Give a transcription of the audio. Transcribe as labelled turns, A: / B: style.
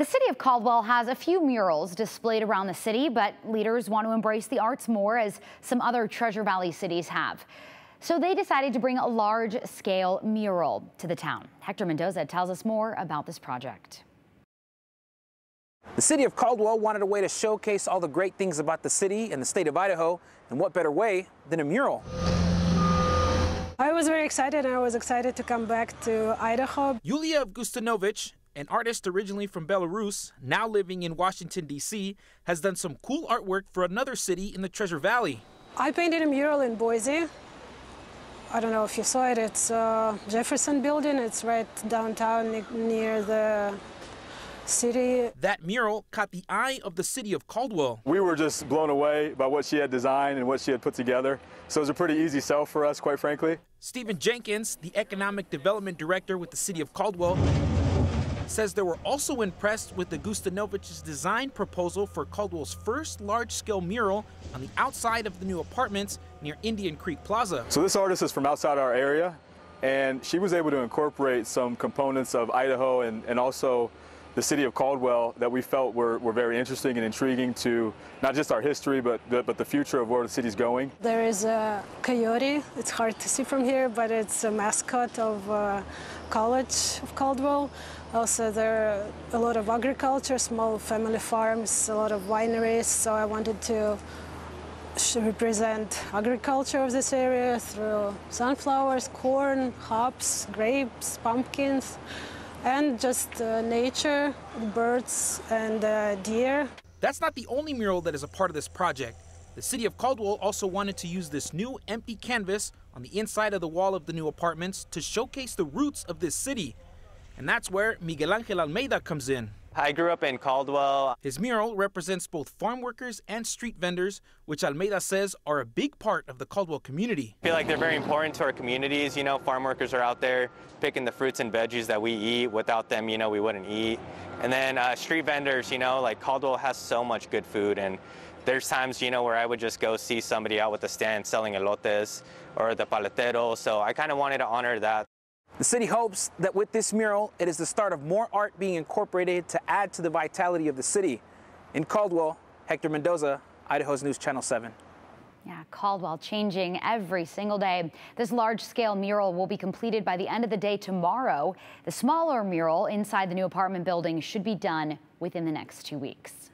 A: The city of Caldwell has a few murals displayed around the city, but leaders want to embrace the arts more as some other Treasure Valley cities have. So they decided to bring a large scale mural to the town. Hector Mendoza tells us more about this project.
B: The city of Caldwell wanted a way to showcase all the great things about the city and the state of Idaho, and what better way than a mural?
C: I was very excited and I was excited to come back to Idaho.
B: Yulia Avgustinovich an artist originally from Belarus, now living in Washington, D.C., has done some cool artwork for another city in the Treasure Valley.
C: I painted a mural in Boise. I don't know if you saw it. It's uh, Jefferson Building. It's right downtown near the city.
B: That mural caught the eye of the city of Caldwell.
D: We were just blown away by what she had designed and what she had put together. So it was a pretty easy sell for us, quite frankly.
B: Stephen Jenkins, the economic development director with the city of Caldwell, says they were also impressed with Avgustinovich's design proposal for Caldwell's first large-scale mural on the outside of the new apartments near Indian Creek Plaza.
D: So this artist is from outside our area, and she was able to incorporate some components of Idaho and, and also the city of Caldwell that we felt were, were very interesting and intriguing to not just our history, but the, but the future of where the city's going.
C: There is a coyote. It's hard to see from here, but it's a mascot of uh, College of Caldwell. Also, there are a lot of agriculture, small family farms, a lot of wineries, so I wanted to represent agriculture of this area through sunflowers, corn, hops, grapes, pumpkins and just uh, nature, birds and uh, deer.
B: That's not the only mural that is a part of this project. The city of Caldwell also wanted to use this new empty canvas on the inside of the wall of the new apartments to showcase the roots of this city. And that's where Miguel Angel Almeida comes in.
E: I grew up in Caldwell.
B: His mural represents both farm workers and street vendors, which Almeida says are a big part of the Caldwell community.
E: I feel like they're very important to our communities. You know, farm workers are out there picking the fruits and veggies that we eat. Without them, you know, we wouldn't eat. And then uh, street vendors, you know, like Caldwell has so much good food. And there's times, you know, where I would just go see somebody out with a stand selling elotes or the paletero. So I kind of wanted to honor that.
B: The city hopes that with this mural, it is the start of more art being incorporated to add to the vitality of the city. In Caldwell, Hector Mendoza, Idaho's News Channel 7.
A: Yeah, Caldwell changing every single day. This large-scale mural will be completed by the end of the day tomorrow. The smaller mural inside the new apartment building should be done within the next two weeks.